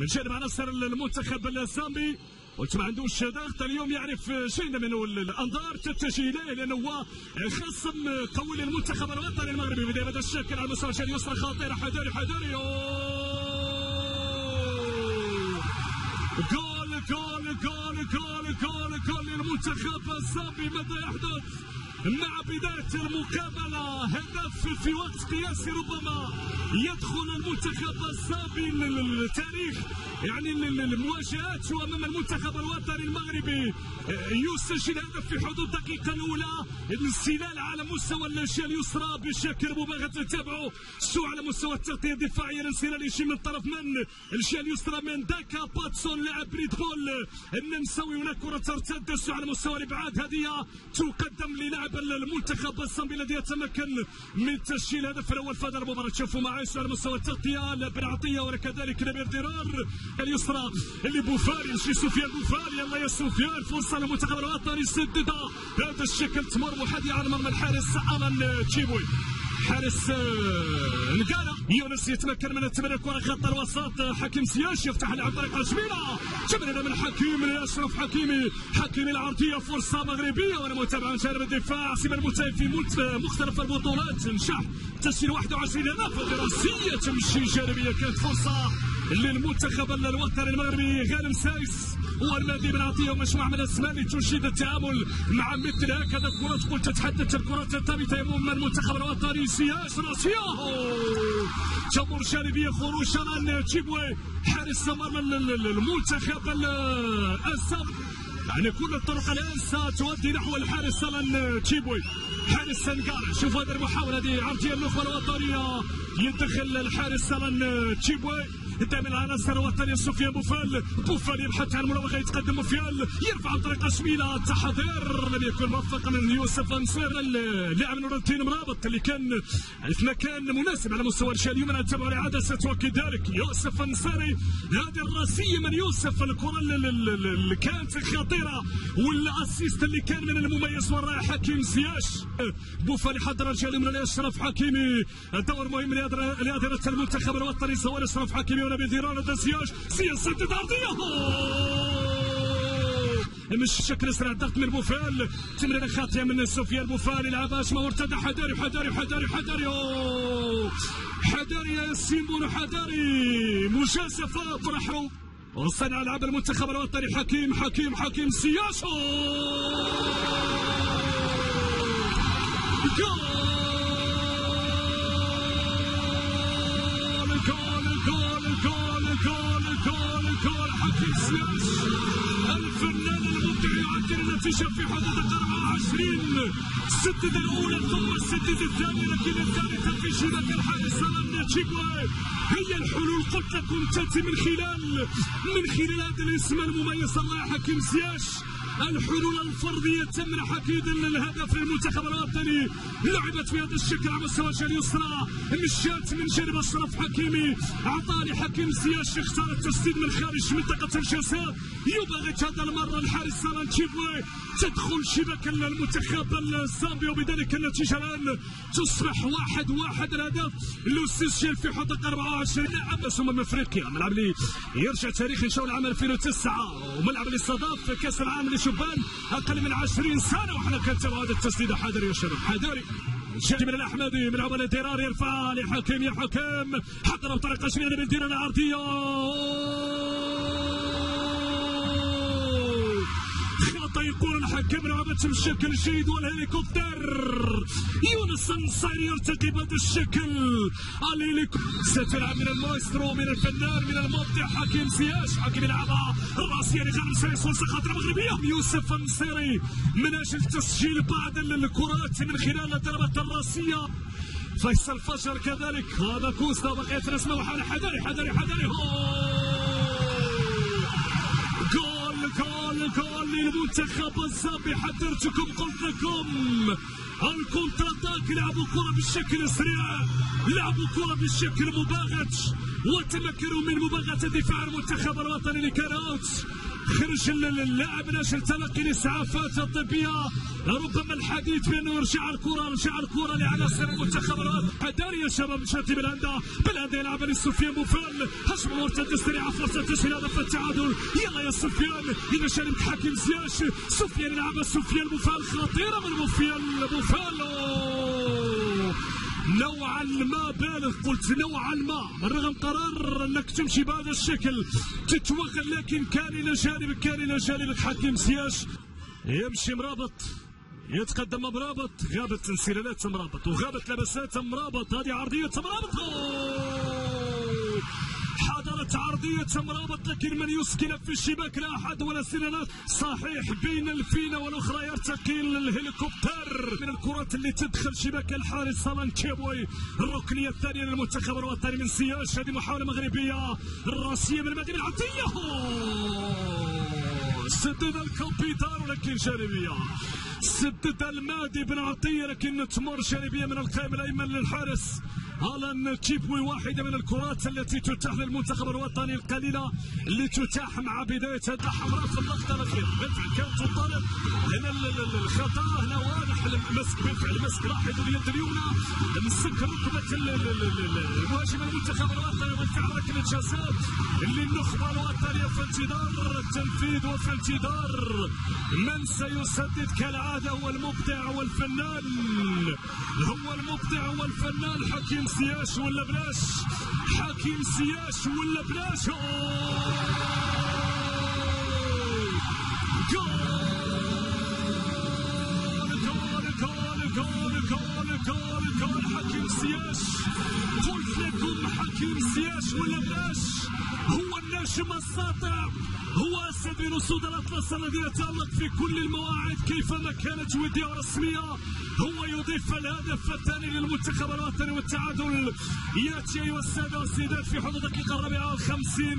من جانب عناصر المنتخب الزامبي. قلت ما عندوش ضغط اليوم يعرف شيء من الأنظار تتجه إليه لأنه هو خصم قوي للمنتخب الوطني المغربي. بهذا الشكل على المستوى اليسرى خطيره حذاري حذاري جول جول جول جول جول جول للمنتخب الزامبي. ماذا يحدث مع بداية المقابلة هدف في وقت قياسي ربما يدخل المنتخب الزامبي للتاريخ يعني المواجهات وامام المنتخب الوطني المغربي. يسجل هدف في حدود الدقيقة الأولى. انسلال على مستوى الجهة اليسرى بشكل مباغت تتابعه. سوء على مستوى التغطية الدفاعية الانسلال يجي من طرف من الجهة اليسرى من داكا باتسون لاعب بريد بول. النمساوي هناك كرة ترتد. على مستوى الإبعاد. هذه تقدم للاعب المنتخب الصامبي الذي يتمكن من تسجيل هدف الأول في هذه المباراة. تشوفوا معي على مستوى التغطية. بن عطية وكذلك نبيل درار اليسرى اللي بوفاري شي سفيان بوفاري. يلا يا سفيان فرصة للمنتخب الوطني سددها بهذا الشكل تمر وحدي على مرمى الحارس الان تشيبوي. حارس آه، نقالا يونس يتمكن من التمرير كرة خط الوسط حكيم سياش يفتح عن طريق الجميلة تمرير من حكيم لأشرف حكيمي. حكيمي مغربية وأنا متابع من جانب الدفاع. سيما المتهم في مختلف البطولات. نجح تسجيل 21 هدف دراسية تمشي جانبية. كانت فرصة للمنتخب الوطني المغربي غانم سايس والذي من عطيه مجموعة من الاسماء لتجيد التعامل مع مثل هكذا الكرة. قلت تتحدث الكرة الثابتة يمم المنتخب الوطني سياس راسيا جمهور جانبية خروج شران تشيبوي حارس المنتخب السابق يعني كل الطرق الآن ستؤدي نحو الحارس سلان تشيبوي. حارس سنغال شوف هذه المحاولة هذه عرضية النخبة الوطنية. يدخل الحارس سلان تشيبوي. قدام العناصر الوطني سفيان بوفال بوفال يبحث عن المراوغه يتقدم بوفال يرفع عن طريق شميلة. التحضير لم يكن موفقا من يوسف النصيري اللاعب نور الدين مرابط اللي كان في مكان مناسب على مستوى اليوم نتابع العاده ستؤكد ذلك. يوسف النصيري. هذه الرأسية من يوسف. الكرة اللي كانت خطيرة. والأسيست اللي كان من المميز والرائع حكيم زياش بوفال يحضر الجال من الأشرف حكيمي. دور مهم لهذا المنتخب الوطني. سواء أشرف حكيمي ونبيل ذيران سياج سياسة أرضية مش شكل سرع ضغط من بوفال تمريره خاطئه من سفيان بوفال يلعبها ما مرتدى حداري حداري حداري حداري حداري يا سيمون حداري مجازفه فرحوا وصنع العاب المنتخب الوطني حكيم حكيم حكيم سياسه جول الفنان المبدع يعدل النتيجة في حدود 24 سدد الأولى ثم سدد الثانية لكن الثالثة في شباك الحارس سلام تشيبوي هي الحلول قلت لكم تأتي من خلال من خلال هذا الاسم المميز الله حكيم سياش. الحلول الفردية تمنح أكيد الهدف للمنتخب الوطني لعبت في هذا الشكل على مستوى اليسرى مشات من جانب أشرف حكيمي أعطاني حكيم سياش اختار التسديد من خارج منطقة الجزاء يبغت هذا المرة الحارس سالان تشيبوي تدخل شباك المنتخب الزامبي وبذلك النتيجة الآن تصبح واحد واحد الهدف لو سجل في حدود 24 لاعب أمم أفريقيا. ملعب لي يرجع تاريخ إن شاء الله عام 2009 وملعب اللي استضاف كأس العالم لشبان أقل من 20 سنة وحنا كنتابعوا هذا التسديد حذري يا شباب حذري شادي من الأحمدي من عمل الدرار يرفع لحكيم يا حكيم. حتى لو طريقه شمال من دينا العرضية. خطا يقول الحكم لعبت بشكل جيد والهليكوبتر. يوسف النصيري يرتقي بهذا الشكل الهليكوبتر ستلعب من المايسترو من الفنان من المبدع حكيم زياش حكيم يلعبها راسيا لغانم سايس وسقط المغربية. يوسف النصيري من أجل تسجيل بعض الكرات من خلال الضربات الراسية. فيصل فجر كذلك. هذا كوستا بقيت رسمه وحال حذري حذري حذري جول goal goal للمنتخب الزامبي حذرتكم قلت لكم ال counter attack لعبوا كرة بالشكل سريع لعبوا كرة بالشكل مباغت وتمكنوا من مباغتة دفاع المنتخب الوطني اللي كان out خرج اللاعب ناشر تلقي الاسعافات الطبية. ربما الحديث بانه يرجع الكره رجع الكره لعناصر المنتخب حذاري يا شباب شاتي بلاندا بلاندا يلعب لسفيان بوفال هجمه مرتده سريعه فرصة تسجيل هدف التعادل. يلا يا سفيان. إلى جانب حكيم زياش. سفيان يلعب سفيان بوفال خطيرة من بوفال بوفال نوعا ما بالغ قلت نوعا ما. رغم قرار أنك تمشي بهذا الشكل تتوغل لكن كان إلى جانبك كان إلى جانبك حكيم زياش يمشي مرابط يتقدم مرابط. غابت انسلالات مرابط وغابت لبسات مرابط. هذه عرضية مرابط. حضرت عرضية مرابط لكن من يسكن في الشباك لا أحد ولا سنانات صحيح بين الفينة والأخرى يرتقي الهليكوبتر من الكرات اللي تدخل شباك الحارس صالان كيبوي الركنية الثانية للمنتخب الوطني من سياش. هذه محاولة مغربية. الراسية من مدينة العطية سدد الكابيتان ولكن جانبية. سدد المادي بن عطية لكن تمر جانبية من القائم الأيمن للحارس. الان تشيبوي واحدة من الكرات التي تتاح للمنتخب الوطني القليلة اللي تتاح مع بداية هذا حمراء في اللقطة الأخيرة بالفعل هنا الخطأ. هنا واضح المسك بالفعل المسك لاحظ اليد اليمنى. مسك ركبة المهاجم المنتخب الوطني بالفعل ركلة جزاء اللي النخبة الوطنية في انتظار التنفيذ وفي انتظار من سيسدد كالعادة هو المبدع والفنان. هو المبدع والفنان. حكيم سياش ولا بلاش؟ حكيم سياش ولا بلاش؟ جول! سياش. قلت لكم حكيم سياش ولا بلاش هو النجم الساطع. هو اسد رصود الأطلس الذي يتالق في كل المواعيد كيفما كانت ودية ورسميه هو يضيف الهدف الثاني للمنتخب الوطني والتعادل. يأتي أيها السادة والسيدات في حدود الدقيقه الرابعه والخمسين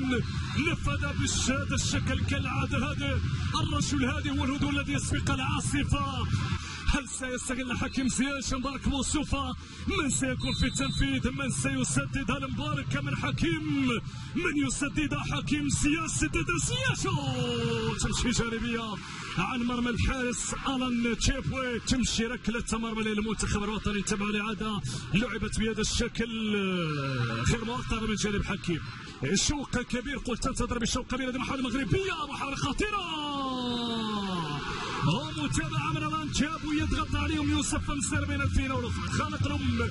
نفذ بهذا الشكل كالعادة هذا الرجل هذا هو الهدوء الذي يسبق العاصفه هل سيستغل حكيم زياش مبارك موصوفة؟ من سيكون في التنفيذ من سيسدد؟ هل مبارك من حكيم؟ من يسدد حكيم زياش سدد زياش تمشي جانبية عن مرمى الحارس ألان تشيبوي. تمشي ركلة مرمى للمنتخب الوطني تبع الإعادة. لعبت بهذا الشكل. غير مؤطر من جانب حكيم. شوق كبير قلت تنتظر بشوق كبير. هذه محاولة مغربية محاولة خطيرة. ومتابعة من الآن جاب ويضغط عليهم يوسف مسير بين الفينة والاخرى خلق لهم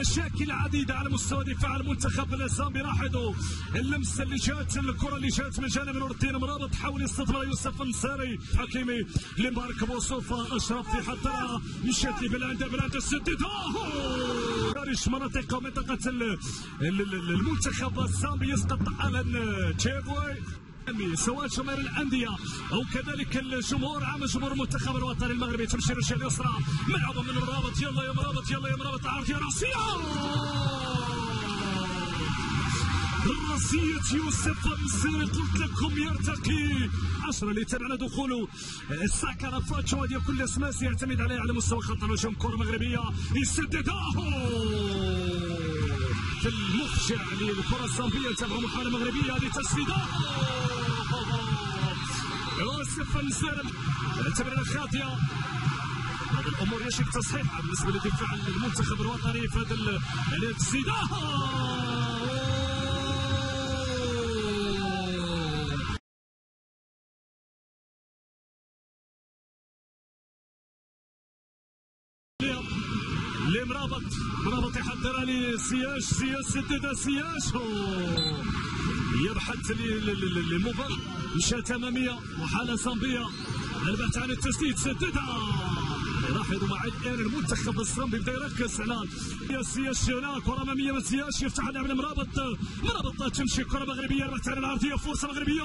مشاكل عديدة على مستوى دفاع المنتخب الاسامي لاحظوا اللمسة اللي جات الكرة اللي جات من جانب نور الدين مرابط حاول يستثمر يوسف مساري حكيمي لمبارك بوصوفة أشرف في حتى مشات لي بلاندا بلاندا سددها خارج مناطق منطقة المنتخب الزامبي يسقط على تشيبوي سواء جماهير الأندية أو كذلك الجمهور عام جمهور المنتخب الوطني المغربي تمشي رجال اليسرى ملعوبه من مرابط يلا يا مرابط يلا يا مرابط عارضيه راسيه راسية يوسف المصيري قلت لكم يرتقي. عشرة اللي تابعنا دخول الساكا فاتشو هذه كل اسماس يعتمد عليه على مستوى خط الهجوم كرة مغربية يسددها المفجع للكرة الزامبية تبع محاولة مغربية هذه تسديدة. يوسف المسيري التمريرة خاطئة. الأمور يجب تصحيحها بالنسبة لدفاع المنتخب الوطني في هذا التسديده يحضر لي سياش سياش سدد سياش. يبحث للمباراة مشات اماميه وحالة صامبيه البحث عن التسديد سددها. لاحظوا مع الان المنتخب الصامبي بدأ يركز على سياش هنا كره اماميه من سياش. يفتح اللاعب مرابط مرابط تمشي كرة مغربية البحث عن العرضية فرصة مغربية.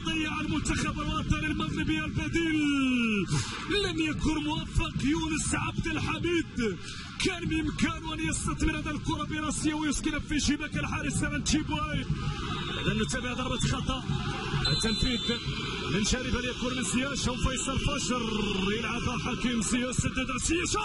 ما تضيع المنتخب الوطني المغربي البديل. لم يكن موفق يونس عبد الحميد. كان بامكانه أن يستثمر هذا الكرة براسيه ويسكن في شباك الحارس سلام تشيبوي اذا نتابع ضربة خطأ. التنفيذ من شارب يكون من سياش وفيصل فاشر يلعبها حكيم سياش سدد سياش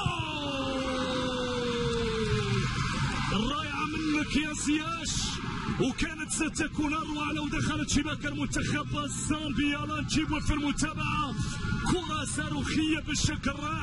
رائعة منك يا سياش وكانت ستكون اروع لو دخلت شباك المنتخب الزامبي يلا نجيبها في المتابعة. كرة صاروخية بالشكل الرائع.